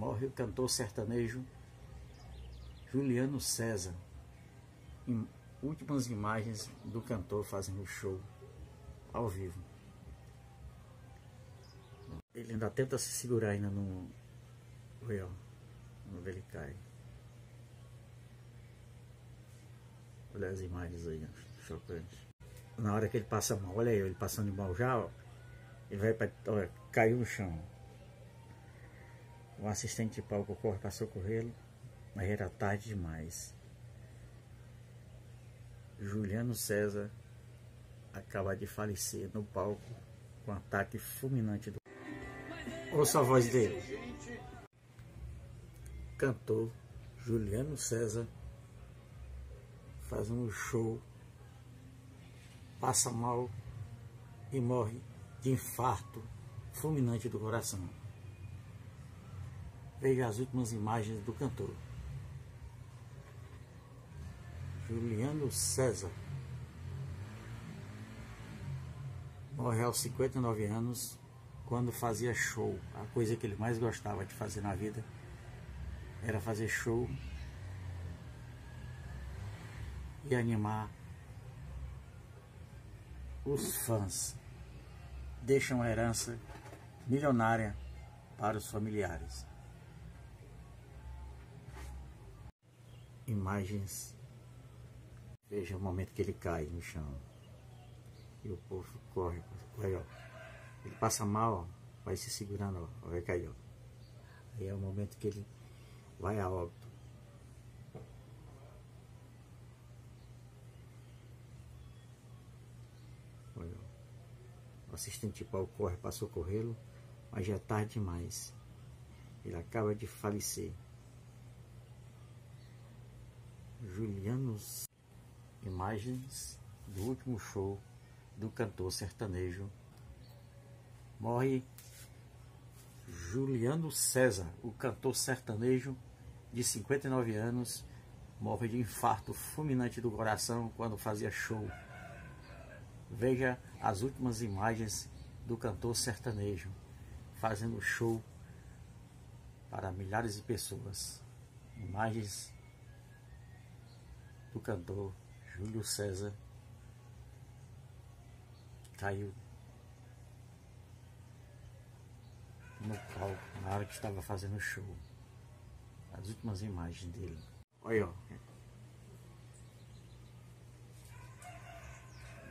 morre o cantor sertanejo Juliano César. Em últimas imagens do cantor fazendo show ao vivo. Ele ainda tenta se segurar ainda no. Olha, quando ele cai. Olha as imagens aí, chocantes. Na hora que ele passa mal, olha aí, ele passando mal já, ó, ele vai para. Caiu no chão. O assistente de palco corre para socorrê-lo, mas era tarde demais. Juliano César acaba de falecer no palco com um ataque fulminante do. Ouça a voz dele. Cantor Juliano César faz um show, passa mal e morre de infarto fulminante do coração. Veja as últimas imagens do cantor. Juliano César. Morreu aos 59 anos quando fazia show. A coisa que ele mais gostava de fazer na vida era fazer show e animar os fãs. Deixa uma herança milionária para os familiares. Imagens. Veja o momento que ele cai no chão. E o povo corre, corre, ó. Ele passa mal, ó, vai se segurando, ó, vai cair, ó. Aí é o momento que ele vai a óbito. O assistente Paulo corre para socorrê-lo, mas já é tarde demais. Ele acaba de falecer. Julianos. Imagens do último show do cantor sertanejo. Morre Juliano César, o cantor sertanejo de 59 anos, morre de infarto fulminante do coração quando fazia show. Veja as últimas imagens do cantor sertanejo fazendo show para milhares de pessoas. Imagens do cantor Júlio César caiu no palco na hora que estava fazendo o show. As últimas imagens dele. Olha, ó.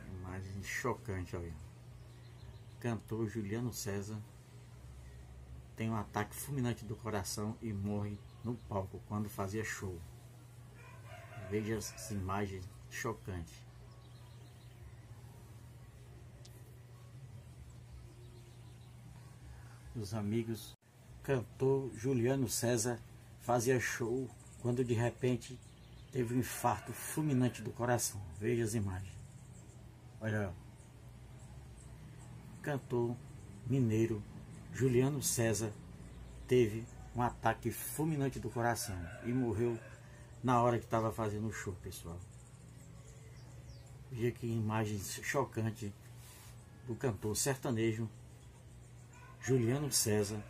Imagem chocante, olha. Cantor Juliano César tem um ataque fulminante do coração e morre no palco quando fazia show. Veja as imagens chocantes. Os amigos, cantor Juliano César fazia show quando de repente teve um infarto fulminante do coração. Veja as imagens. Olha, cantor mineiro Juliano César teve um ataque fulminante do coração e morreu na hora que estava fazendo o show, pessoal. Veja que imagens chocantes do cantor sertanejo Juliano César